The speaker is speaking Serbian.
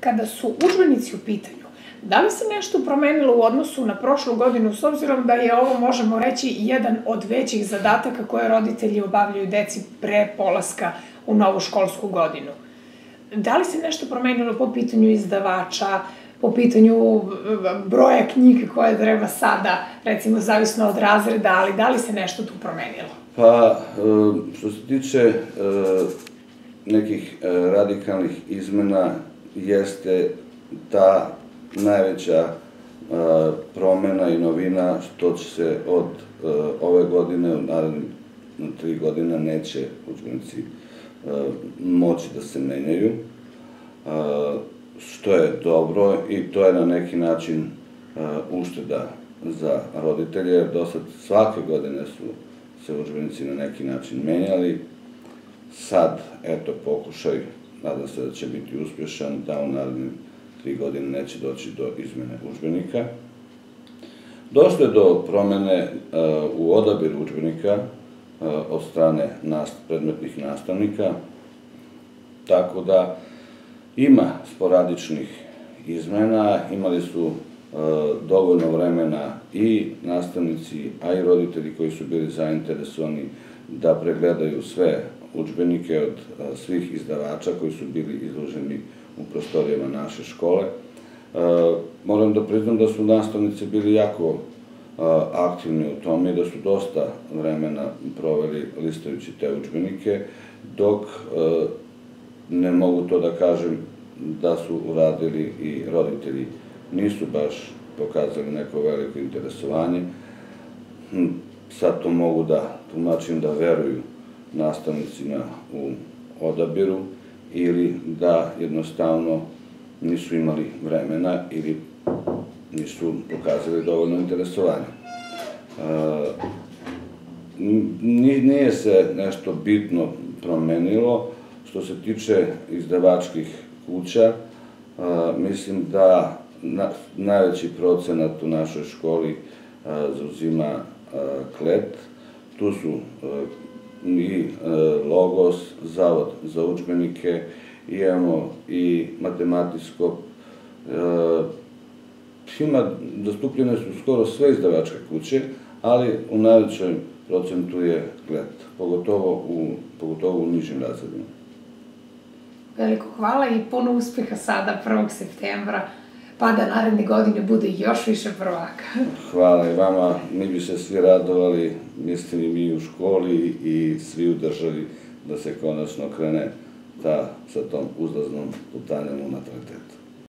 kada su učbenici u pitanju, da li se nešto promenilo u odnosu na prošlu godinu, s obzirom da je ovo, možemo reći, jedan od većih zadataka koje roditelji obavljaju deci pre polaska u novu školsku godinu? Da li se nešto promenilo po pitanju izdavača, po pitanju broja knjiga koje treba sada, recimo, zavisno od razreda, ali da li se nešto tu promenilo? Pa, e, što se tiče e, nekih e, radikalnih izmena, jeste ta najveća promena i novina što će se od ove godine, u narednim tri godina, neće učbenici moći da se menjaju, što je dobro i to je na neki način ušteda za roditelje, jer do sad svake godine su se učbenici na neki način menjali. Sad, eto, pokušaj, nadam se da će biti uspješan, da u narednim tri godine neće doći do izmene učbenika. Došlo je do promene uh, u odabiru učbenika uh, od strane predmetnih nastavnika, tako da ima sporadičnih izmena, imali su dovoljno vremena i nastavnici, a i roditelji koji su bili zainteresovani da pregledaju sve učbenike od svih izdavača koji su bili izloženi u prostorijama naše škole. Moram da priznam da su nastavnici bili jako aktivni u tome i da su dosta vremena proveli listajući te učbenike, dok ne mogu to da kažem da su uradili i roditelji nisu baš pokazali neko veliko interesovanje. Hm, sad to mogu da tumačim da veruju nastavnicima u odabiru ili da jednostavno nisu imali vremena ili nisu pokazali dovoljno interesovanje. E, nije se nešto bitno promenilo. Što se tiče izdavačkih kuća, mislim da na, najveći procenat u našoj školi a, zauzima klet. Tu su i Logos, Zavod za učbenike, imamo i matematijsko, ima, dostupljene su skoro sve izdavačke kuće, ali u najvećoj procentu je klet, pogotovo u, pogotovo u nižim razredima. Veliko hvala i puno uspeha sada 1. septembra pa da naredne godine bude još više prvaka. Hvala i vama, mi bi se svi radovali, mislim i mi u školi i svi u državi, da se konačno krene ta, sa tom uzlaznom putanjom u natalitetu.